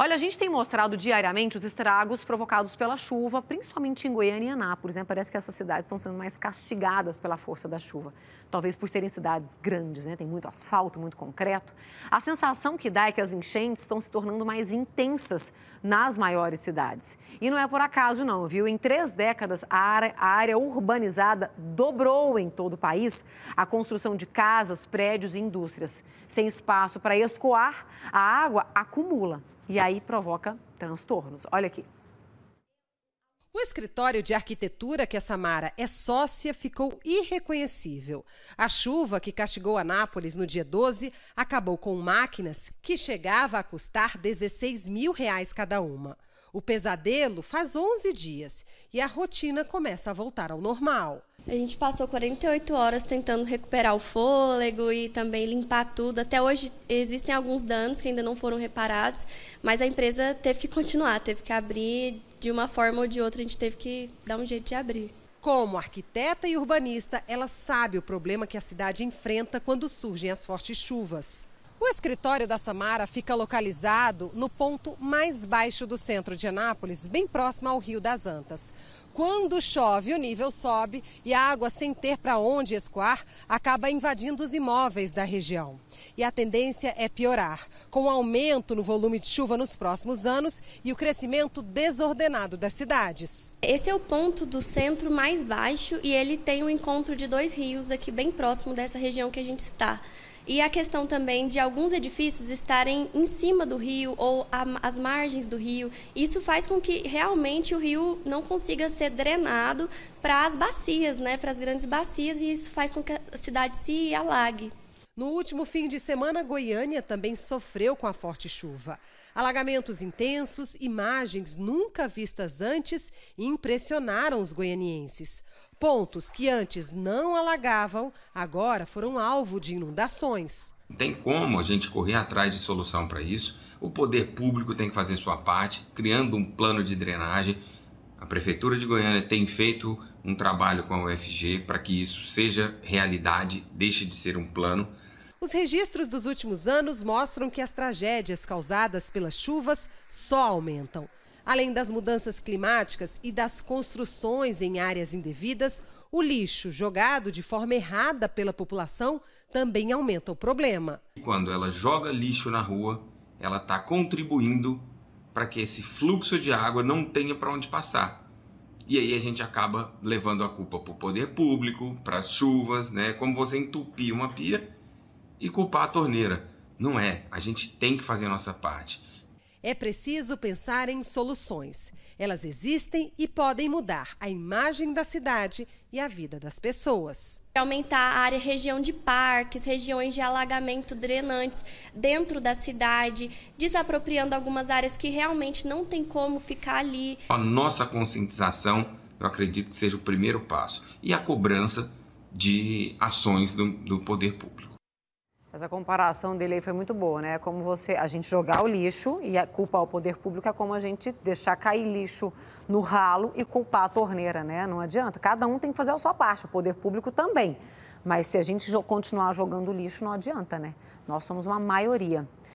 Olha, a gente tem mostrado diariamente os estragos provocados pela chuva, principalmente em Goiânia e Anápolis. Né? Parece que essas cidades estão sendo mais castigadas pela força da chuva. Talvez por serem cidades grandes, né? tem muito asfalto, muito concreto. A sensação que dá é que as enchentes estão se tornando mais intensas nas maiores cidades. E não é por acaso, não, viu? Em três décadas, a área, a área urbanizada dobrou em todo o país a construção de casas, prédios e indústrias. Sem espaço para escoar, a água acumula e aí provoca transtornos. Olha aqui. O escritório de arquitetura que a Samara é sócia ficou irreconhecível. A chuva que castigou Anápolis no dia 12 acabou com máquinas que chegava a custar 16 mil reais cada uma. O pesadelo faz 11 dias e a rotina começa a voltar ao normal. A gente passou 48 horas tentando recuperar o fôlego e também limpar tudo. Até hoje existem alguns danos que ainda não foram reparados, mas a empresa teve que continuar, teve que abrir de uma forma ou de outra, a gente teve que dar um jeito de abrir. Como arquiteta e urbanista, ela sabe o problema que a cidade enfrenta quando surgem as fortes chuvas. O escritório da Samara fica localizado no ponto mais baixo do centro de Anápolis, bem próximo ao Rio das Antas. Quando chove, o nível sobe e a água, sem ter para onde escoar, acaba invadindo os imóveis da região. E a tendência é piorar, com o aumento no volume de chuva nos próximos anos e o crescimento desordenado das cidades. Esse é o ponto do centro mais baixo e ele tem o um encontro de dois rios aqui bem próximo dessa região que a gente está. E a questão também de alguns edifícios estarem em cima do rio ou às margens do rio. Isso faz com que realmente o rio não consiga ser drenado para as bacias, né, para as grandes bacias, e isso faz com que a cidade se alague. No último fim de semana, Goiânia também sofreu com a forte chuva. Alagamentos intensos, imagens nunca vistas antes impressionaram os goianienses. Pontos que antes não alagavam, agora foram alvo de inundações. Não tem como a gente correr atrás de solução para isso. O poder público tem que fazer sua parte, criando um plano de drenagem. A Prefeitura de Goiânia tem feito um trabalho com a UFG para que isso seja realidade, deixe de ser um plano. Os registros dos últimos anos mostram que as tragédias causadas pelas chuvas só aumentam. Além das mudanças climáticas e das construções em áreas indevidas, o lixo jogado de forma errada pela população também aumenta o problema. Quando ela joga lixo na rua, ela está contribuindo para que esse fluxo de água não tenha para onde passar. E aí a gente acaba levando a culpa para o poder público, para as chuvas, né? Como você entupir uma pia e culpar a torneira. Não é. A gente tem que fazer a nossa parte. É preciso pensar em soluções. Elas existem e podem mudar a imagem da cidade e a vida das pessoas. Aumentar a área região de parques, regiões de alagamento drenantes dentro da cidade, desapropriando algumas áreas que realmente não tem como ficar ali. A nossa conscientização, eu acredito que seja o primeiro passo. E a cobrança de ações do, do poder público. Essa comparação dele aí foi muito boa, né? É como você, a gente jogar o lixo e culpar o poder público é como a gente deixar cair lixo no ralo e culpar a torneira, né? Não adianta. Cada um tem que fazer a sua parte, o poder público também. Mas se a gente continuar jogando lixo, não adianta, né? Nós somos uma maioria.